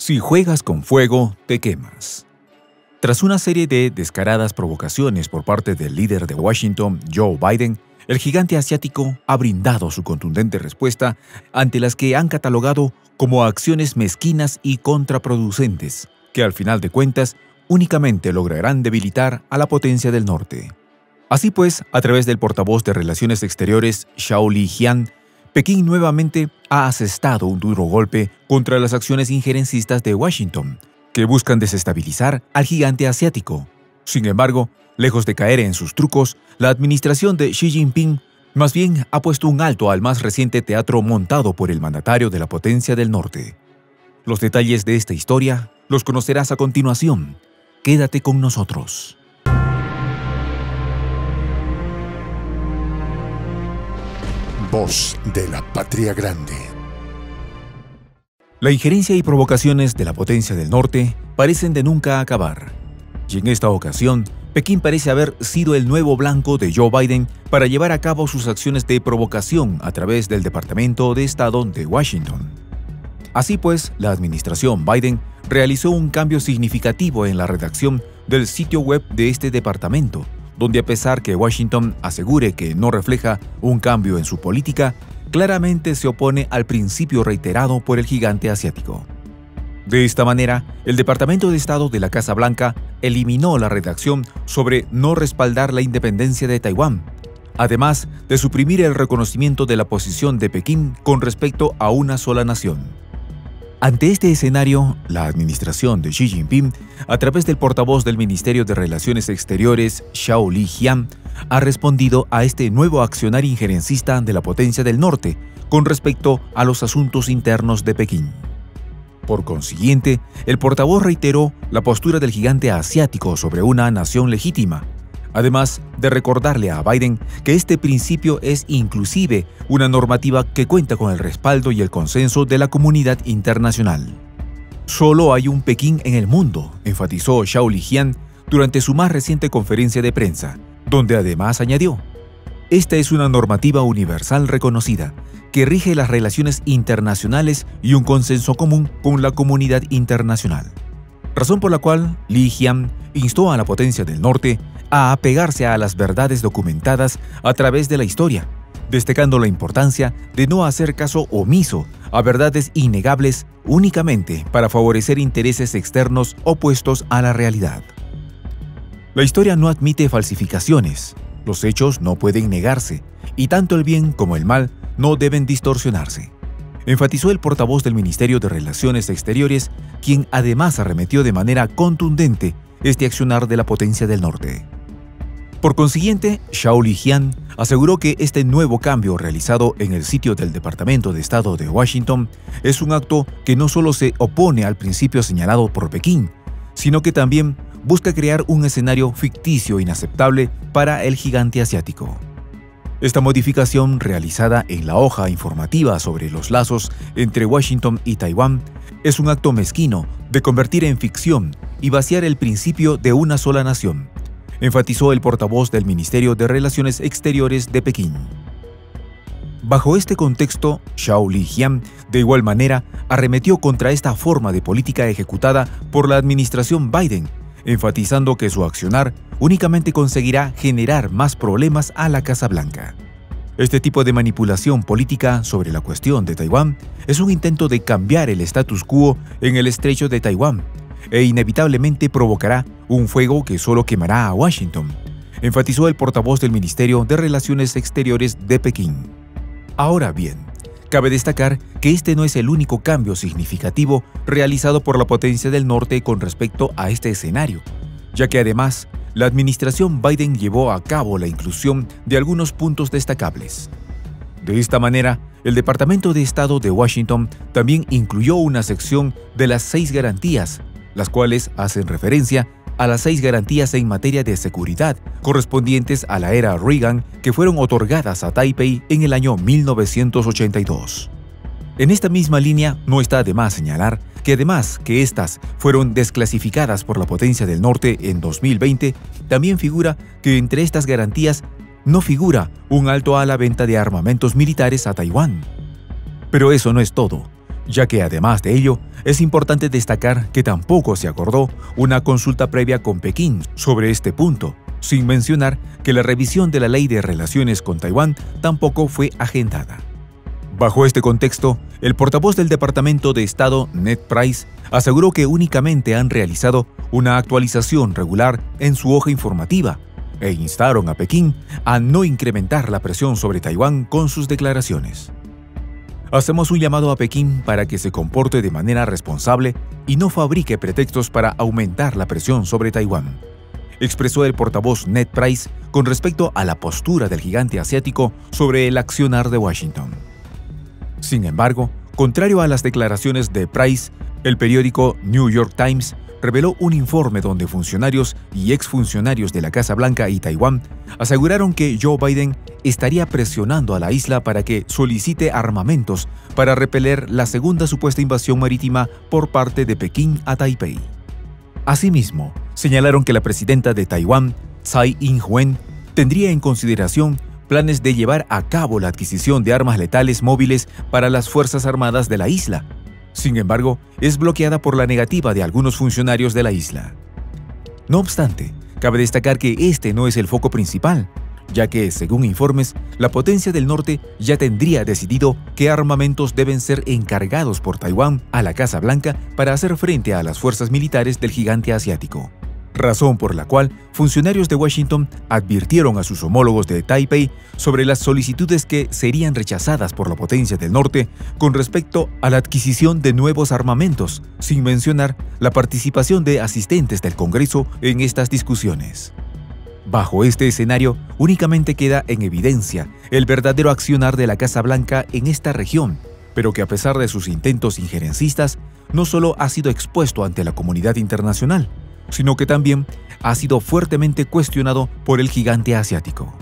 Si juegas con fuego, te quemas. Tras una serie de descaradas provocaciones por parte del líder de Washington, Joe Biden, el gigante asiático ha brindado su contundente respuesta ante las que han catalogado como acciones mezquinas y contraproducentes, que al final de cuentas únicamente lograrán debilitar a la potencia del norte. Así pues, a través del portavoz de Relaciones Exteriores, Xiao Lijian, Pekín nuevamente ha asestado un duro golpe contra las acciones injerencistas de Washington, que buscan desestabilizar al gigante asiático. Sin embargo, lejos de caer en sus trucos, la administración de Xi Jinping más bien ha puesto un alto al más reciente teatro montado por el mandatario de la potencia del norte. Los detalles de esta historia los conocerás a continuación. Quédate con nosotros. Voz de la Patria Grande. La injerencia y provocaciones de la potencia del norte parecen de nunca acabar. Y en esta ocasión, Pekín parece haber sido el nuevo blanco de Joe Biden para llevar a cabo sus acciones de provocación a través del Departamento de Estado de Washington. Así pues, la administración Biden realizó un cambio significativo en la redacción del sitio web de este departamento, donde a pesar que Washington asegure que no refleja un cambio en su política, claramente se opone al principio reiterado por el gigante asiático. De esta manera, el Departamento de Estado de la Casa Blanca eliminó la redacción sobre no respaldar la independencia de Taiwán, además de suprimir el reconocimiento de la posición de Pekín con respecto a una sola nación. Ante este escenario, la administración de Xi Jinping, a través del portavoz del Ministerio de Relaciones Exteriores, Xiao Lijian, ha respondido a este nuevo accionar injerencista de la potencia del norte con respecto a los asuntos internos de Pekín. Por consiguiente, el portavoz reiteró la postura del gigante asiático sobre una nación legítima, además de recordarle a Biden que este principio es inclusive una normativa que cuenta con el respaldo y el consenso de la comunidad internacional. Solo hay un Pekín en el mundo, enfatizó Xiao Lijian durante su más reciente conferencia de prensa, donde además añadió, esta es una normativa universal reconocida que rige las relaciones internacionales y un consenso común con la comunidad internacional. Razón por la cual Li Jian instó a la potencia del norte a apegarse a las verdades documentadas a través de la historia, destacando la importancia de no hacer caso omiso a verdades innegables únicamente para favorecer intereses externos opuestos a la realidad. La historia no admite falsificaciones, los hechos no pueden negarse, y tanto el bien como el mal no deben distorsionarse. Enfatizó el portavoz del Ministerio de Relaciones Exteriores, quien además arremetió de manera contundente este accionar de la potencia del norte. Por consiguiente, Xiao Lijian aseguró que este nuevo cambio realizado en el sitio del Departamento de Estado de Washington es un acto que no solo se opone al principio señalado por Pekín, sino que también busca crear un escenario ficticio inaceptable para el gigante asiático. Esta modificación realizada en la hoja informativa sobre los lazos entre Washington y Taiwán es un acto mezquino de convertir en ficción y vaciar el principio de una sola nación, enfatizó el portavoz del Ministerio de Relaciones Exteriores de Pekín. Bajo este contexto, Xiao Lijian, de igual manera, arremetió contra esta forma de política ejecutada por la administración Biden, enfatizando que su accionar únicamente conseguirá generar más problemas a la Casa Blanca. Este tipo de manipulación política sobre la cuestión de Taiwán es un intento de cambiar el status quo en el estrecho de Taiwán e inevitablemente provocará un fuego que solo quemará a Washington, enfatizó el portavoz del Ministerio de Relaciones Exteriores de Pekín. Ahora bien, cabe destacar que este no es el único cambio significativo realizado por la potencia del norte con respecto a este escenario, ya que además la administración Biden llevó a cabo la inclusión de algunos puntos destacables. De esta manera, el Departamento de Estado de Washington también incluyó una sección de las seis garantías las cuales hacen referencia a las seis garantías en materia de seguridad correspondientes a la era Reagan que fueron otorgadas a Taipei en el año 1982. En esta misma línea no está de más señalar que además que estas fueron desclasificadas por la potencia del norte en 2020, también figura que entre estas garantías no figura un alto a la venta de armamentos militares a Taiwán. Pero eso no es todo ya que además de ello, es importante destacar que tampoco se acordó una consulta previa con Pekín sobre este punto, sin mencionar que la revisión de la ley de relaciones con Taiwán tampoco fue agendada. Bajo este contexto, el portavoz del Departamento de Estado, Ned Price, aseguró que únicamente han realizado una actualización regular en su hoja informativa e instaron a Pekín a no incrementar la presión sobre Taiwán con sus declaraciones. Hacemos un llamado a Pekín para que se comporte de manera responsable y no fabrique pretextos para aumentar la presión sobre Taiwán, expresó el portavoz Ned Price con respecto a la postura del gigante asiático sobre el accionar de Washington. Sin embargo, contrario a las declaraciones de Price, el periódico New York Times reveló un informe donde funcionarios y exfuncionarios de la Casa Blanca y Taiwán aseguraron que Joe Biden estaría presionando a la isla para que solicite armamentos para repeler la segunda supuesta invasión marítima por parte de Pekín a Taipei. Asimismo, señalaron que la presidenta de Taiwán, Tsai Ing-wen, tendría en consideración planes de llevar a cabo la adquisición de armas letales móviles para las Fuerzas Armadas de la isla, sin embargo, es bloqueada por la negativa de algunos funcionarios de la isla. No obstante, cabe destacar que este no es el foco principal, ya que, según informes, la potencia del norte ya tendría decidido qué armamentos deben ser encargados por Taiwán a la Casa Blanca para hacer frente a las fuerzas militares del gigante asiático razón por la cual funcionarios de Washington advirtieron a sus homólogos de Taipei sobre las solicitudes que serían rechazadas por la potencia del norte con respecto a la adquisición de nuevos armamentos, sin mencionar la participación de asistentes del Congreso en estas discusiones. Bajo este escenario, únicamente queda en evidencia el verdadero accionar de la Casa Blanca en esta región, pero que a pesar de sus intentos injerencistas, no solo ha sido expuesto ante la comunidad internacional, sino que también ha sido fuertemente cuestionado por el gigante asiático.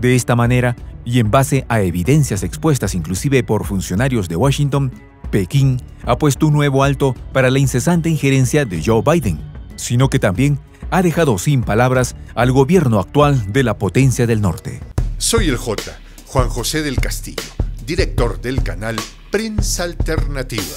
De esta manera, y en base a evidencias expuestas inclusive por funcionarios de Washington, Pekín ha puesto un nuevo alto para la incesante injerencia de Joe Biden, sino que también ha dejado sin palabras al gobierno actual de la potencia del norte. Soy el J, Juan José del Castillo, director del canal Prensa Alternativa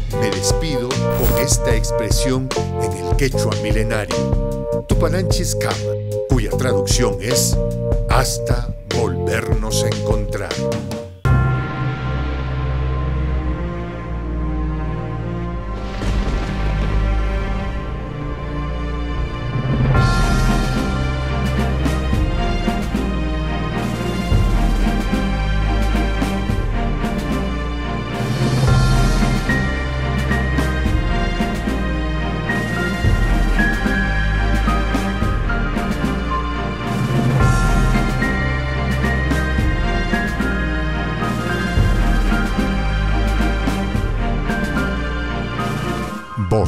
me despido con esta expresión en el quechua milenario, Tupananchis cuya traducción es hasta volvernos a encontrar.